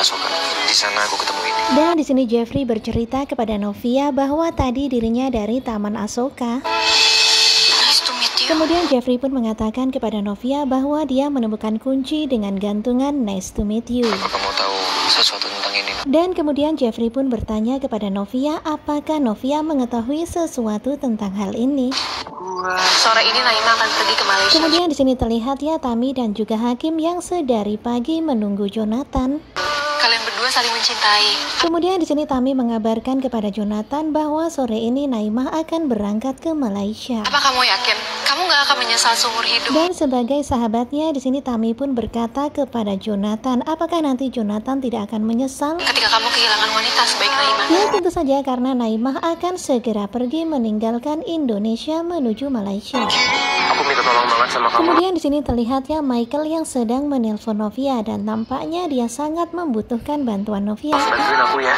Asoka. Di sana aku ketemu ini. Dan di sini Jeffrey bercerita kepada Novia bahwa tadi dirinya dari Taman Asoka. Nice to meet you. Kemudian Jeffrey pun mengatakan kepada Novia bahwa dia menemukan kunci dengan gantungan Nice to meet you. Apa kamu tahu sesuatu tentang ini? Dan kemudian Jeffrey pun bertanya kepada Novia apakah Novia mengetahui sesuatu tentang hal ini. Sore ini Naima akan pergi ke Malaysia. Kemudian di sini terlihat ya Tami dan juga Hakim yang sedari pagi menunggu Jonathan. Kalian berdua saling mencintai. Kemudian di sini Tami mengabarkan kepada Jonathan bahwa sore ini Naimah akan berangkat ke Malaysia. Apa kamu yakin? Kamu nggak akan menyesal seumur hidup. Dan sebagai sahabatnya di sini Tami pun berkata kepada Jonathan, apakah nanti Jonathan tidak akan menyesal? Ketika kamu kehilangan wanita sebaik Naima. Ya tentu saja karena Naimah akan segera pergi meninggalkan Indonesia menuju Malaysia. Aku minta tolong banget sama kamu. Kemudian di sini terlihat ya Michael yang sedang menelpon Novia dan tampaknya dia sangat membutuhkan bantuan Novia. Bantuin aku ya,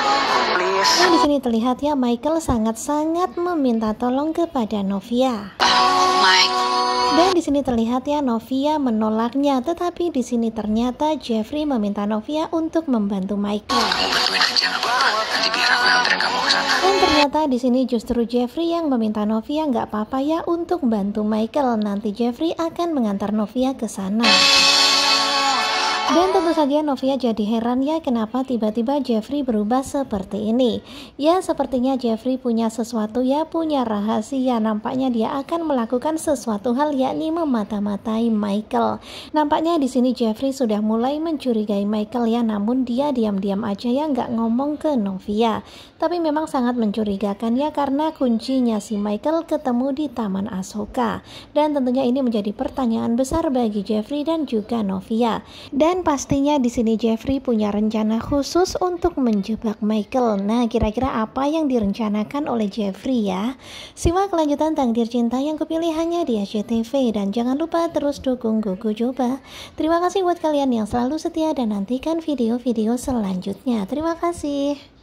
please. Nah, di sini terlihat ya Michael sangat-sangat meminta tolong kepada Novia. Mike, Dan di sini terlihat ya Novia menolaknya, tetapi di sini ternyata Jeffrey meminta Novia untuk membantu Michael. Kamu bantuin aja nggak apa-apa. Nanti biar Dan ternyata di sini justru Jeffrey yang meminta Novia nggak apa-apa ya untuk bantu Michael. Nanti Jeffrey akan mengantar Novia ke sana. Dan tentu saja Novia jadi heran ya kenapa tiba-tiba Jeffrey berubah seperti ini. Ya sepertinya Jeffrey punya sesuatu ya punya rahasia. Nampaknya dia akan melakukan sesuatu hal yakni memata-matai Michael. Nampaknya di sini Jeffrey sudah mulai mencurigai Michael ya namun dia diam-diam aja ya nggak ngomong ke Novia. Tapi memang sangat mencurigakan ya karena kuncinya si Michael ketemu di Taman Asoka. Dan tentunya ini menjadi pertanyaan besar bagi Jeffrey dan juga Novia. Dan pastinya di sini Jeffrey punya rencana khusus untuk menjebak Michael. Nah, kira-kira apa yang direncanakan oleh Jeffrey ya? Simak kelanjutan Takdir Cinta yang kupilih hanya di SCTV dan jangan lupa terus dukung Gugu Coba. Terima kasih buat kalian yang selalu setia dan nantikan video-video selanjutnya. Terima kasih.